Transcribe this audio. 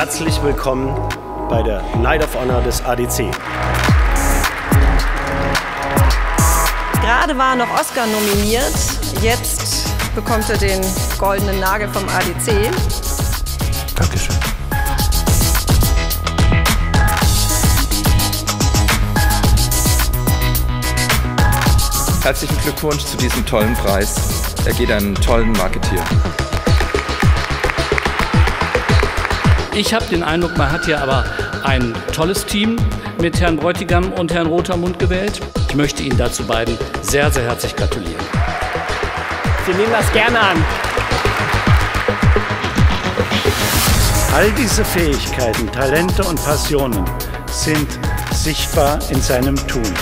herzlich willkommen bei der Night of Honor des ADC. Gerade war er noch Oscar nominiert, jetzt bekommt er den goldenen Nagel vom ADC. Dankeschön. Herzlichen Glückwunsch zu diesem tollen Preis. Er geht einen tollen Marketier. Ich habe den Eindruck, man hat hier aber ein tolles Team mit Herrn Bräutigam und Herrn Rotermund gewählt. Ich möchte Ihnen dazu beiden sehr, sehr herzlich gratulieren. Wir nehmen das gerne an. All diese Fähigkeiten, Talente und Passionen sind sichtbar in seinem Tun.